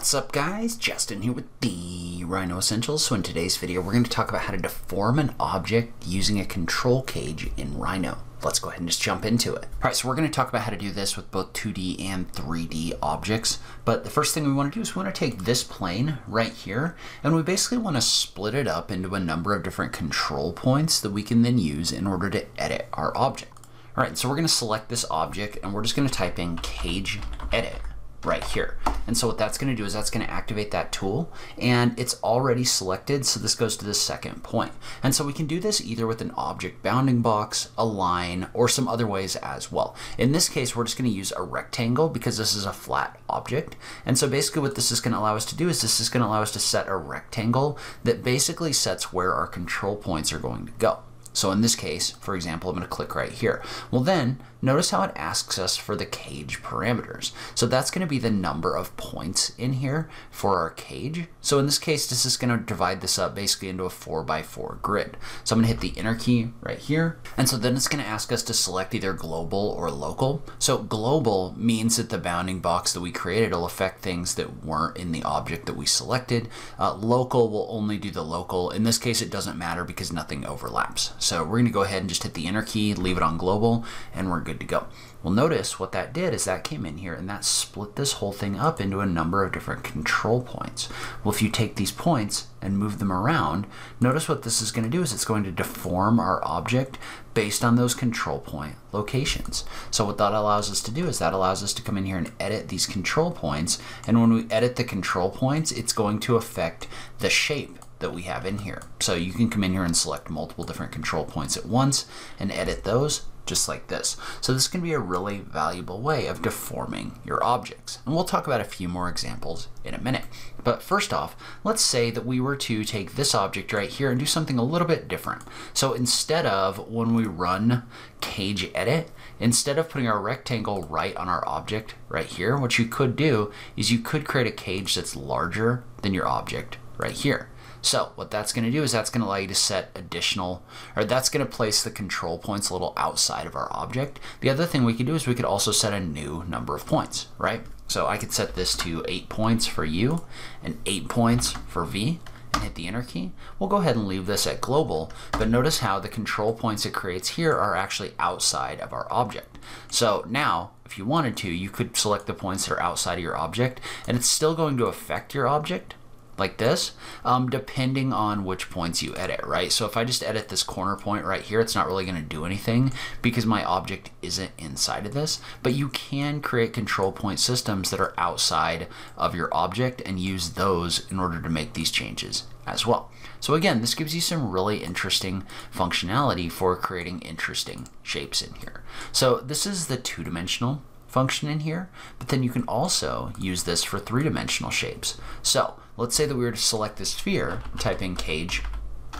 What's up guys? Justin here with the Rhino Essentials. So in today's video we're going to talk about how to deform an object using a control cage in Rhino. Let's go ahead and just jump into it. Alright, so we're going to talk about how to do this with both 2D and 3D objects. But the first thing we want to do is we want to take this plane right here and we basically want to split it up into a number of different control points that we can then use in order to edit our object. Alright, so we're going to select this object and we're just going to type in cage edit right here. And so what that's going to do is that's going to activate that tool and it's already selected. So this goes to the second point. And so we can do this either with an object bounding box, a line, or some other ways as well. In this case, we're just going to use a rectangle because this is a flat object. And so basically what this is going to allow us to do is this is going to allow us to set a rectangle that basically sets where our control points are going to go. So in this case, for example, I'm going to click right here. Well then, notice how it asks us for the cage parameters. So that's going to be the number of points in here for our cage. So in this case, this is going to divide this up basically into a 4 by 4 grid. So I'm going to hit the enter key right here. And so then it's going to ask us to select either global or local. So global means that the bounding box that we created will affect things that weren't in the object that we selected. Uh, local will only do the local. In this case, it doesn't matter because nothing overlaps. So we're going to go ahead and just hit the enter key, leave it on global, and we're to go. Well, notice what that did is that came in here and that split this whole thing up into a number of different control points. Well, if you take these points and move them around, notice what this is going to do is it's going to deform our object based on those control point locations. So what that allows us to do is that allows us to come in here and edit these control points. And when we edit the control points, it's going to affect the shape that we have in here. So you can come in here and select multiple different control points at once and edit those just like this. So this can be a really valuable way of deforming your objects. And we'll talk about a few more examples in a minute. But first off, let's say that we were to take this object right here and do something a little bit different. So instead of when we run cage edit, instead of putting our rectangle right on our object right here, what you could do is you could create a cage that's larger than your object right here. So what that's going to do is that's going to allow you to set additional, or that's going to place the control points a little outside of our object. The other thing we could do is we could also set a new number of points, right? So I could set this to eight points for U and eight points for V and hit the enter key. We'll go ahead and leave this at global, but notice how the control points it creates here are actually outside of our object. So now, if you wanted to, you could select the points that are outside of your object, and it's still going to affect your object, like this, um, depending on which points you edit, right? So if I just edit this corner point right here, it's not really going to do anything because my object isn't inside of this, but you can create control point systems that are outside of your object and use those in order to make these changes as well. So again, this gives you some really interesting functionality for creating interesting shapes in here. So this is the two-dimensional function in here, but then you can also use this for three-dimensional shapes. So let's say that we were to select this sphere, type in cage,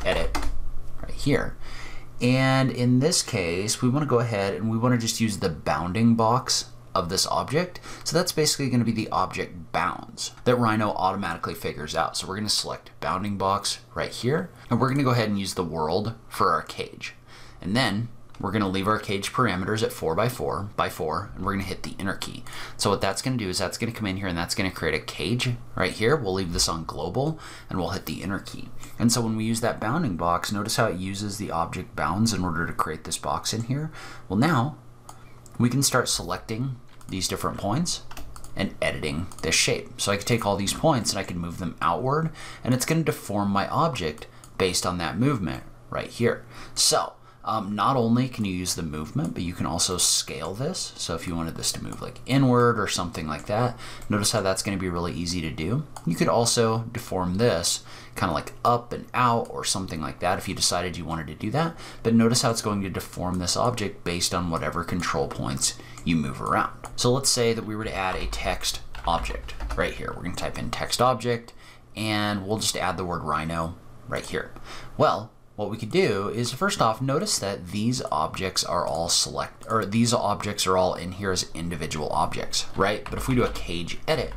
edit, right here. And in this case, we want to go ahead and we want to just use the bounding box of this object. So that's basically going to be the object bounds that Rhino automatically figures out. So we're going to select bounding box right here, and we're going to go ahead and use the world for our cage. And then we're going to leave our cage parameters at 4 by 4 by 4 and we're going to hit the enter key. So what that's going to do is that's going to come in here and that's going to create a cage right here. We'll leave this on global and we'll hit the enter key. And so when we use that bounding box, notice how it uses the object bounds in order to create this box in here. Well now we can start selecting these different points and editing this shape. So I can take all these points and I can move them outward and it's going to deform my object based on that movement right here. So um, not only can you use the movement, but you can also scale this. So if you wanted this to move like inward or something like that, notice how that's going to be really easy to do. You could also deform this kind of like up and out or something like that if you decided you wanted to do that. But notice how it's going to deform this object based on whatever control points you move around. So let's say that we were to add a text object right here. We're going to type in text object and we'll just add the word rhino right here. Well, what we could do is first off, notice that these objects are all select, or these objects are all in here as individual objects, right? But if we do a cage edit,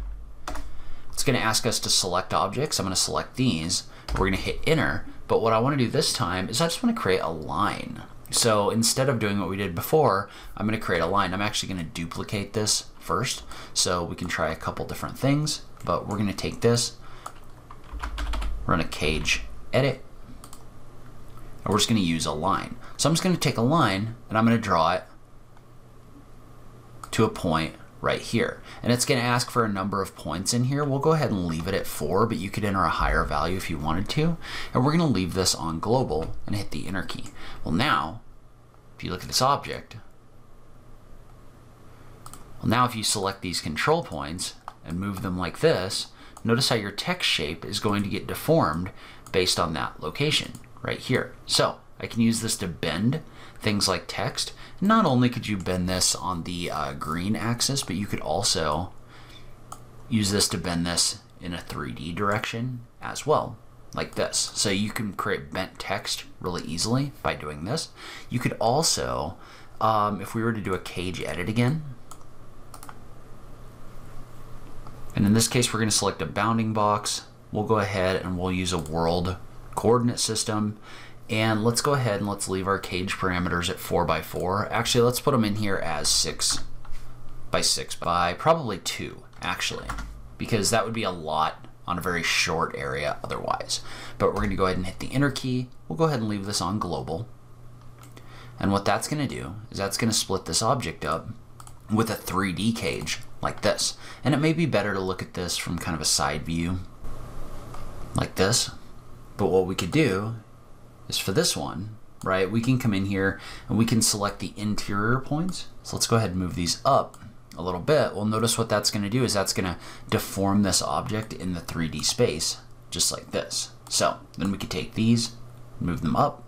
it's going to ask us to select objects. I'm going to select these. We're going to hit enter. But what I want to do this time is I just want to create a line. So instead of doing what we did before, I'm going to create a line. I'm actually going to duplicate this first. So we can try a couple different things. but we're going to take this, run a cage edit, and we're just going to use a line. So I'm just going to take a line and I'm going to draw it to a point right here. And it's going to ask for a number of points in here. We'll go ahead and leave it at four, but you could enter a higher value if you wanted to. And we're going to leave this on global and hit the enter key. Well, now, if you look at this object, well, now if you select these control points and move them like this, notice how your text shape is going to get deformed based on that location right here. So I can use this to bend things like text. Not only could you bend this on the uh, green axis, but you could also use this to bend this in a 3D direction as well, like this. So you can create bent text really easily by doing this. You could also, um, if we were to do a cage edit again, and in this case we're going to select a bounding box, we'll go ahead and we'll use a world coordinate system and let's go ahead and let's leave our cage parameters at 4 by 4 Actually, let's put them in here as 6 by 6 by probably 2, actually, because that would be a lot on a very short area otherwise. But we're going to go ahead and hit the enter key. We'll go ahead and leave this on global. And what that's going to do is that's going to split this object up with a 3D cage like this. And it may be better to look at this from kind of a side view like this. But what we could do is for this one, right, we can come in here and we can select the interior points. So let's go ahead and move these up a little bit. Well, notice what that's going to do is that's going to deform this object in the 3D space, just like this. So then we could take these, move them up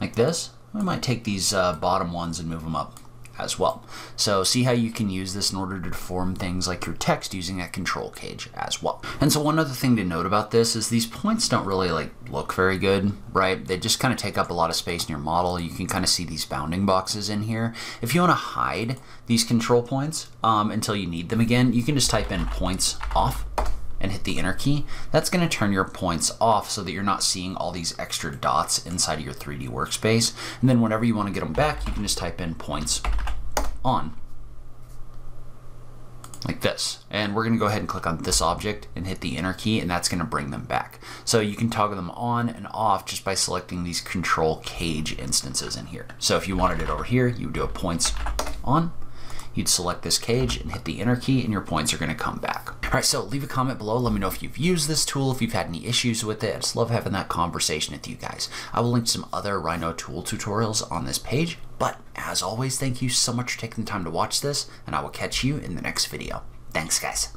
like this. We might take these uh, bottom ones and move them up as well. So see how you can use this in order to deform things like your text using a control cage as well. And so one other thing to note about this is these points don't really like look very good, right? They just kind of take up a lot of space in your model. You can kind of see these bounding boxes in here. If you want to hide these control points um, until you need them again, you can just type in points off and hit the enter key, that's going to turn your points off so that you're not seeing all these extra dots inside of your 3D workspace. And then whenever you want to get them back, you can just type in points on like this. And we're going to go ahead and click on this object and hit the enter key and that's going to bring them back. So you can toggle them on and off just by selecting these control cage instances in here. So if you wanted it over here, you would do a points on you'd select this cage and hit the enter key and your points are going to come back. All right, so leave a comment below. Let me know if you've used this tool, if you've had any issues with it. I just love having that conversation with you guys. I will link some other Rhino tool tutorials on this page, but as always, thank you so much for taking the time to watch this, and I will catch you in the next video. Thanks, guys.